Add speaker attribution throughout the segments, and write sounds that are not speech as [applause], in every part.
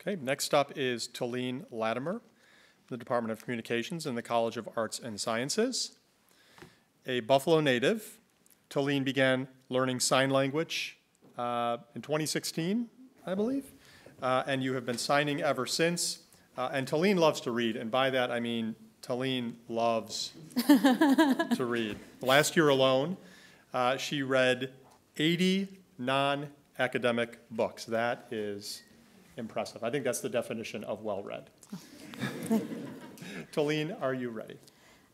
Speaker 1: Okay, next up is Tahleen Lattimer, the Department of Communications in the College of Arts and Sciences. A Buffalo native, Tahleen began learning sign language uh, in 2016, I believe, uh, and you have been signing ever since. Uh, and Tahleen loves to read, and by that I mean Tahleen loves [laughs] to read. Last year alone, uh, she read 80 non academic books. That is impressive. I think that's the definition of well read. [laughs] Tahleen, are you ready?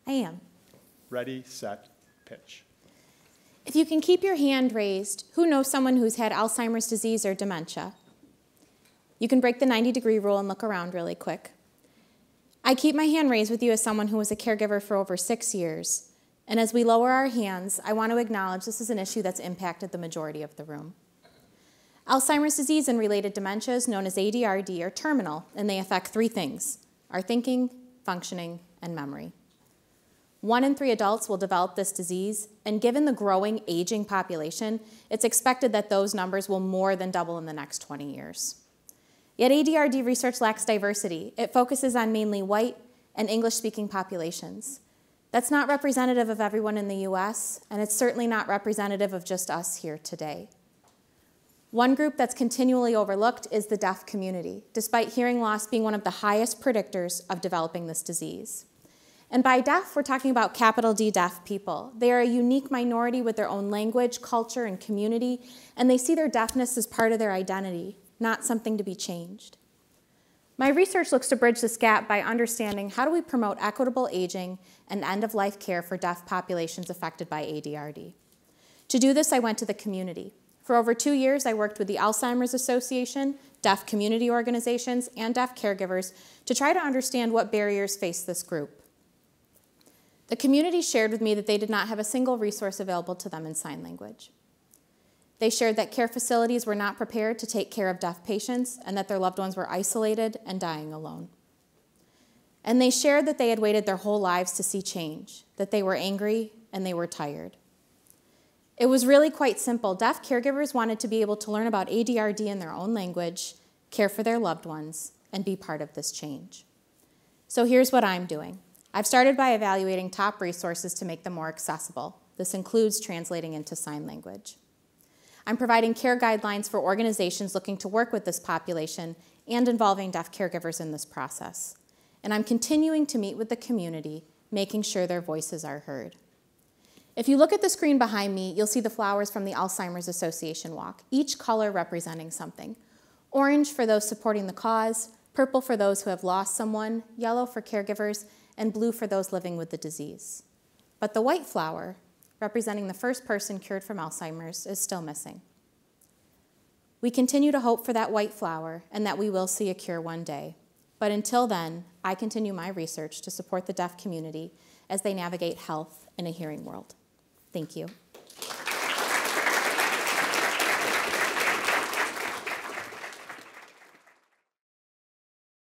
Speaker 2: I am.
Speaker 1: Ready, set, pitch.
Speaker 2: If you can keep your hand raised, who knows someone who's had Alzheimer's disease or dementia? You can break the 90 degree rule and look around really quick. I keep my hand raised with you as someone who was a caregiver for over six years. And as we lower our hands, I want to acknowledge this is an issue that's impacted the majority of the room. Alzheimer's disease and related dementias, known as ADRD, are terminal, and they affect three things our thinking, functioning, and memory. One in three adults will develop this disease, and given the growing aging population, it's expected that those numbers will more than double in the next 20 years. Yet ADRD research lacks diversity. It focuses on mainly white and English speaking populations. That's not representative of everyone in the US, and it's certainly not representative of just us here today. One group that's continually overlooked is the deaf community, despite hearing loss being one of the highest predictors of developing this disease. And by deaf, we're talking about capital D deaf people. They are a unique minority with their own language, culture, and community, and they see their deafness as part of their identity, not something to be changed. My research looks to bridge this gap by understanding how do we promote equitable aging and end-of-life care for deaf populations affected by ADRD. To do this, I went to the community. For over two years, I worked with the Alzheimer's Association, deaf community organizations, and deaf caregivers to try to understand what barriers face this group. The community shared with me that they did not have a single resource available to them in sign language. They shared that care facilities were not prepared to take care of deaf patients and that their loved ones were isolated and dying alone. And they shared that they had waited their whole lives to see change, that they were angry and they were tired. It was really quite simple. Deaf caregivers wanted to be able to learn about ADRD in their own language, care for their loved ones, and be part of this change. So here's what I'm doing. I've started by evaluating top resources to make them more accessible. This includes translating into sign language. I'm providing care guidelines for organizations looking to work with this population and involving deaf caregivers in this process. And I'm continuing to meet with the community, making sure their voices are heard. If you look at the screen behind me, you'll see the flowers from the Alzheimer's Association walk, each color representing something. Orange for those supporting the cause, purple for those who have lost someone, yellow for caregivers, and blue for those living with the disease. But the white flower, representing the first person cured from Alzheimer's, is still missing. We continue to hope for that white flower and that we will see a cure one day. But until then, I continue my research to support the deaf community as they navigate health in a hearing world. Thank you.